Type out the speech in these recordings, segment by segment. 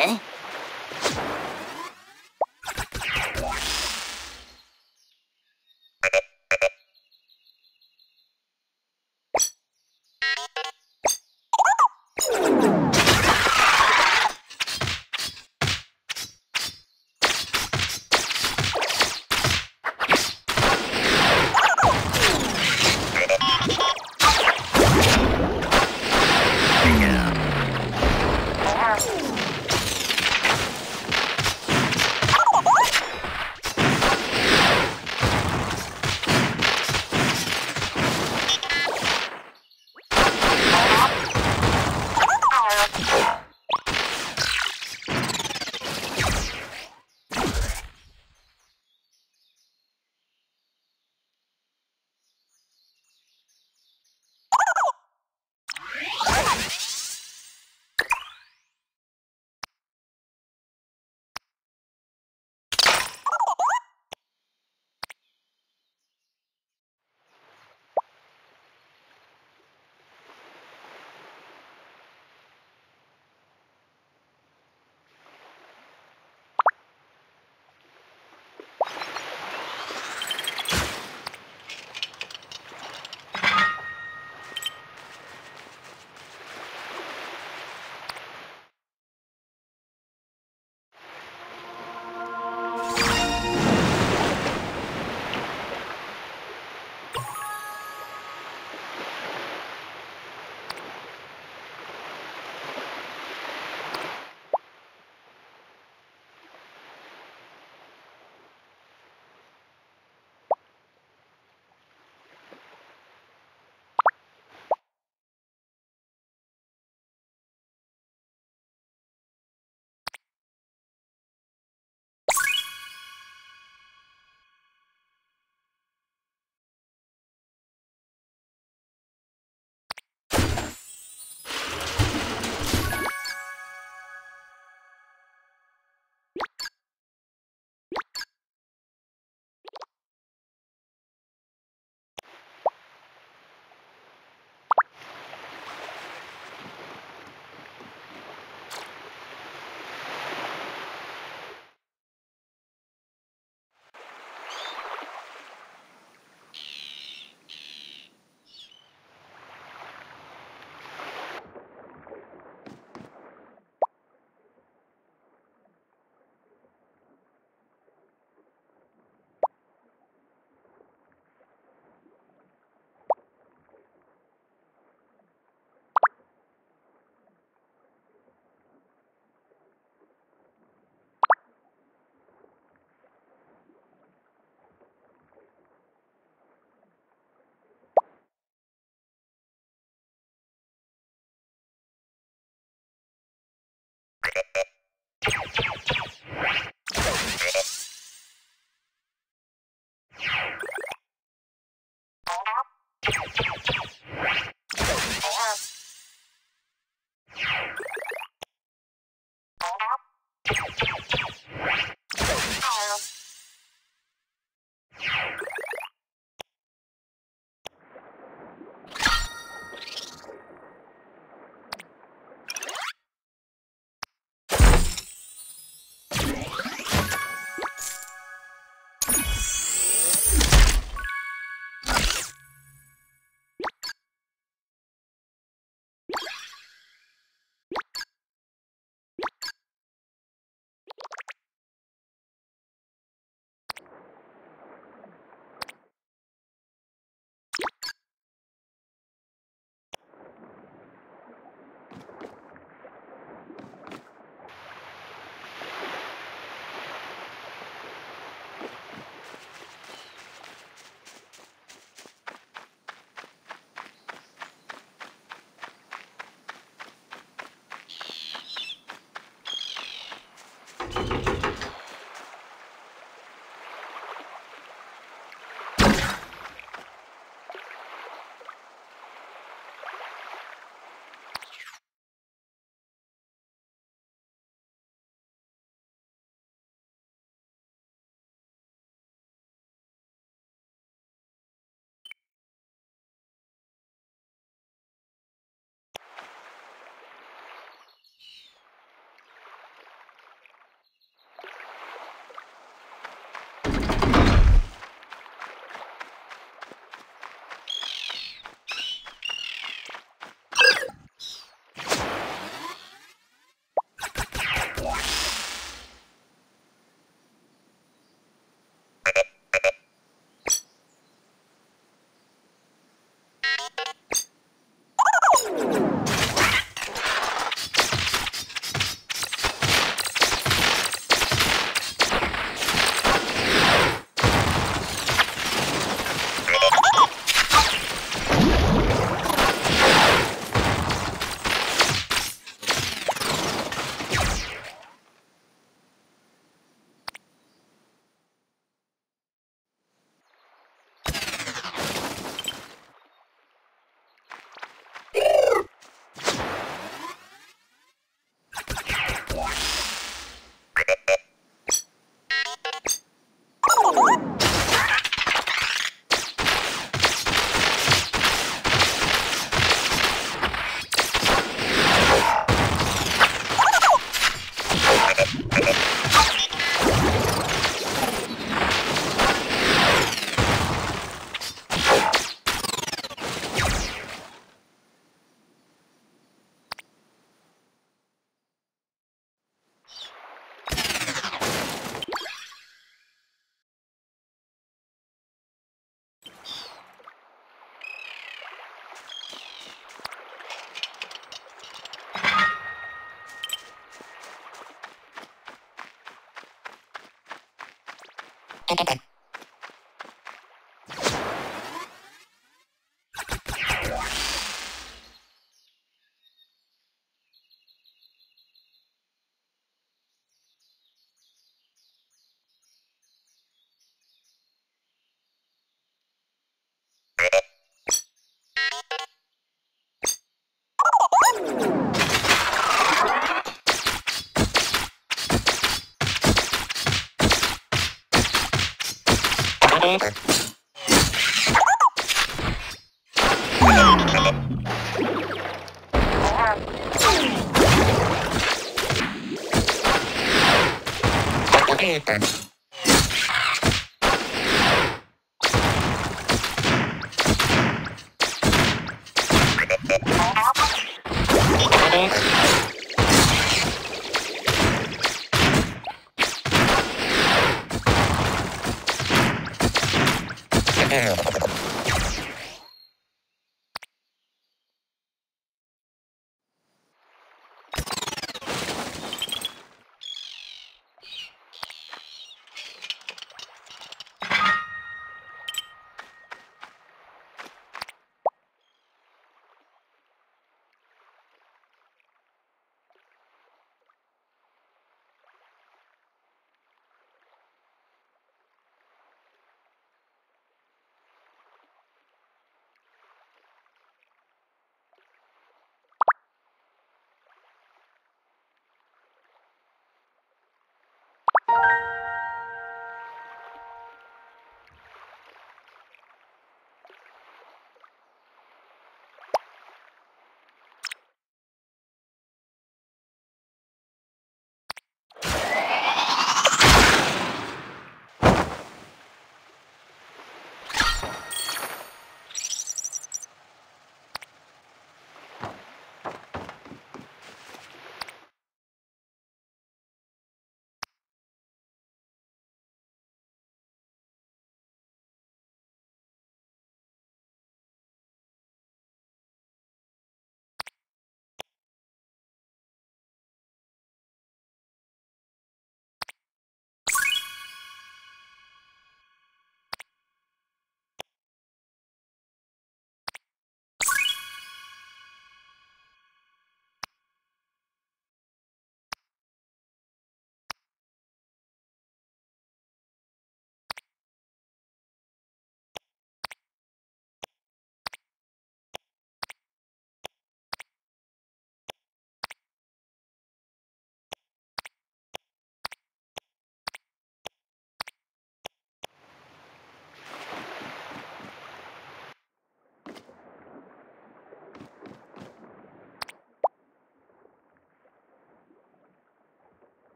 Eh?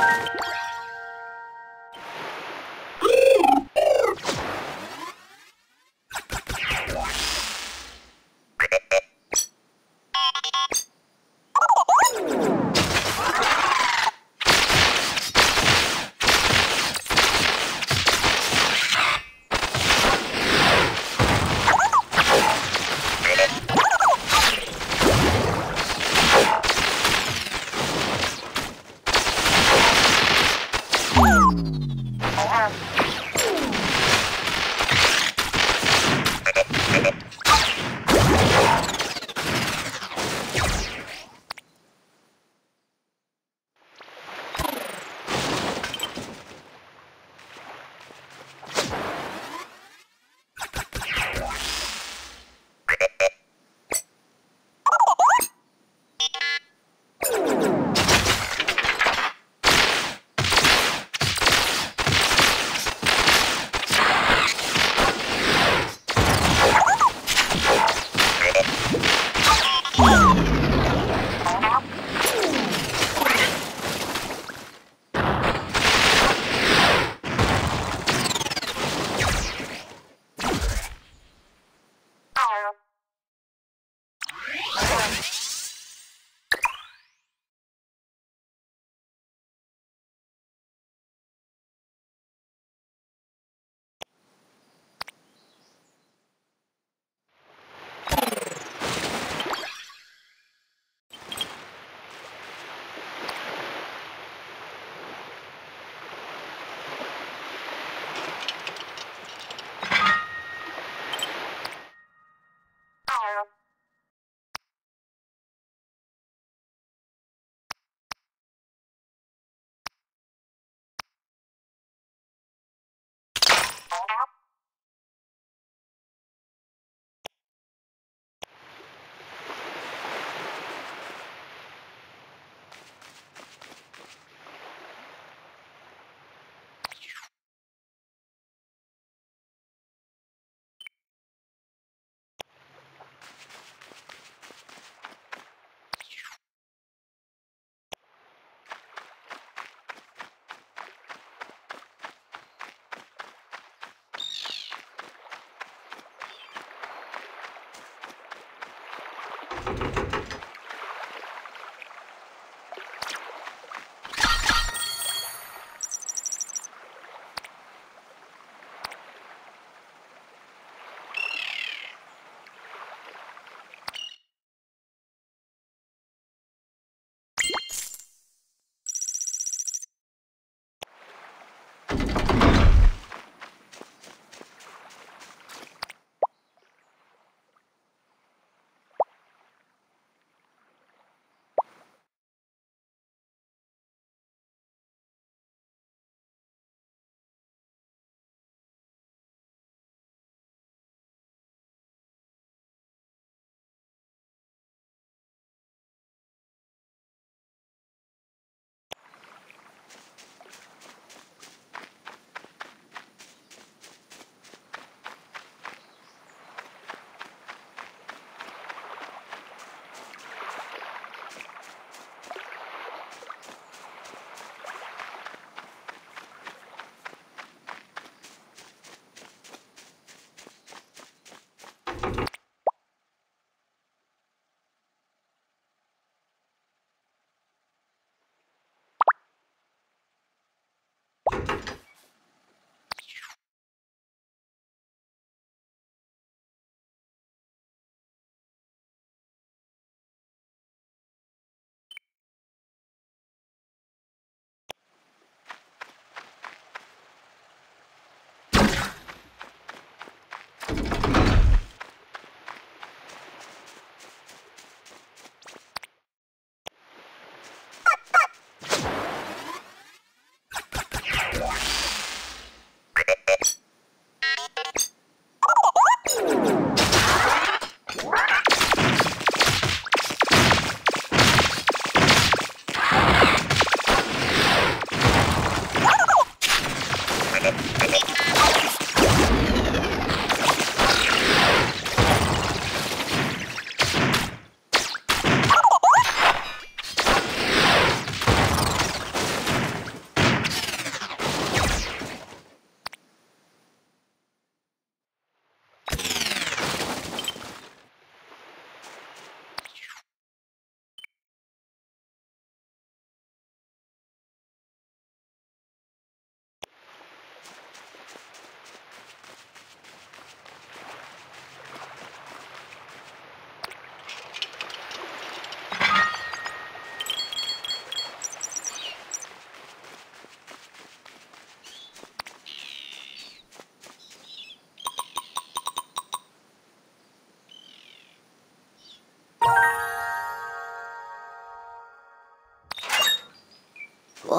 on.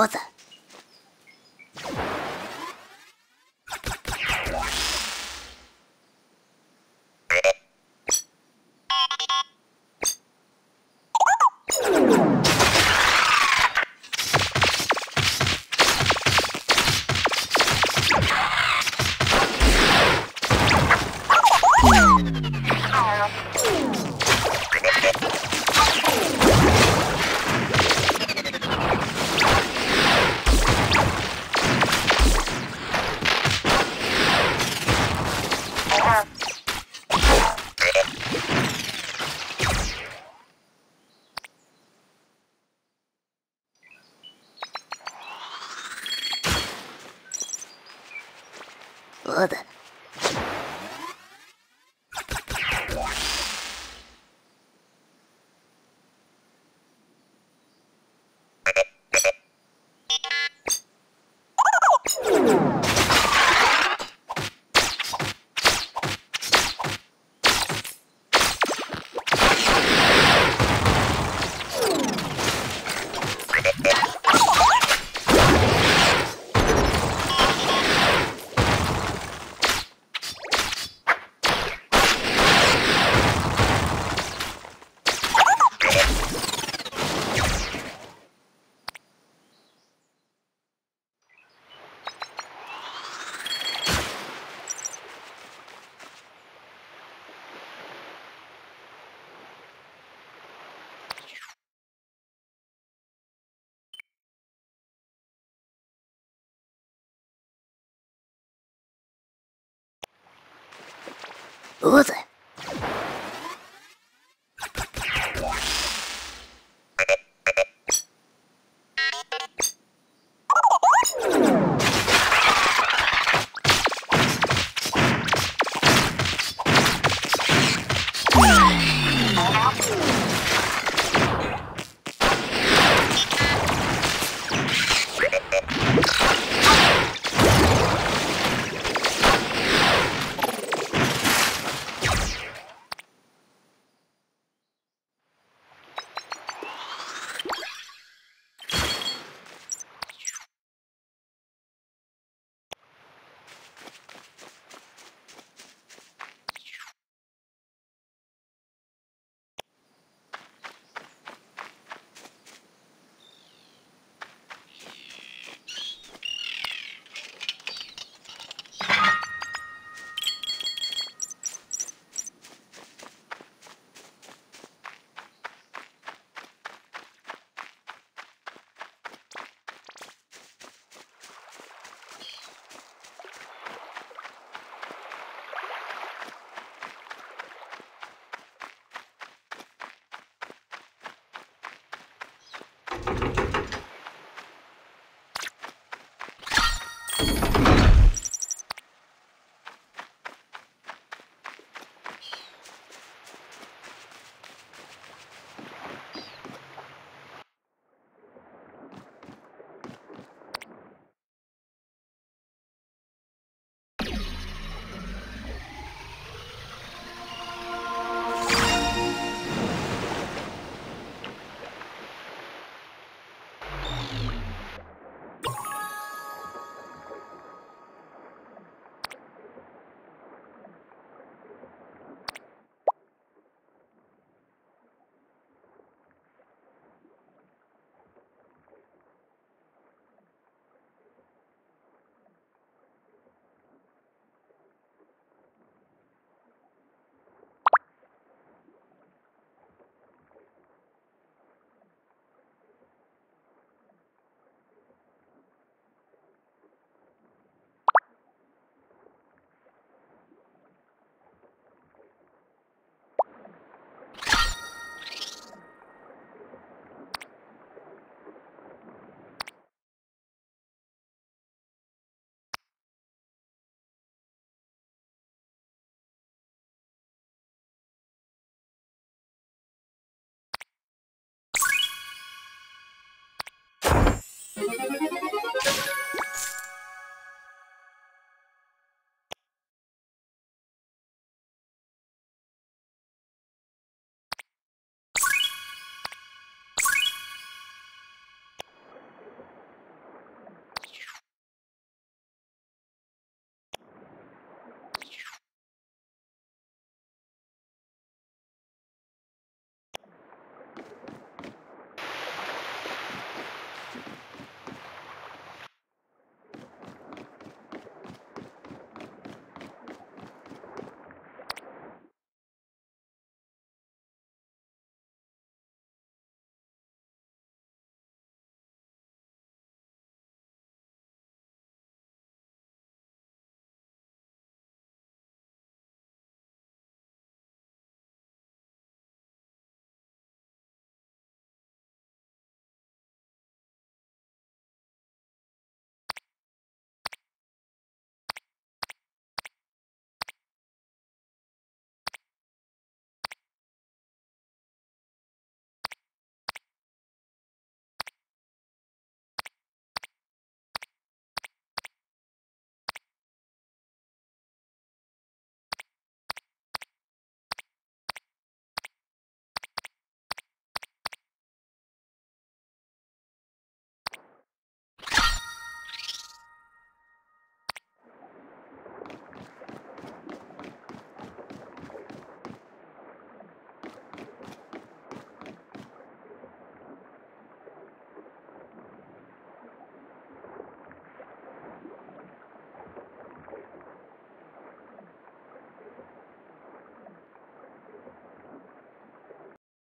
どうぞ。うぞ Thank Thank you.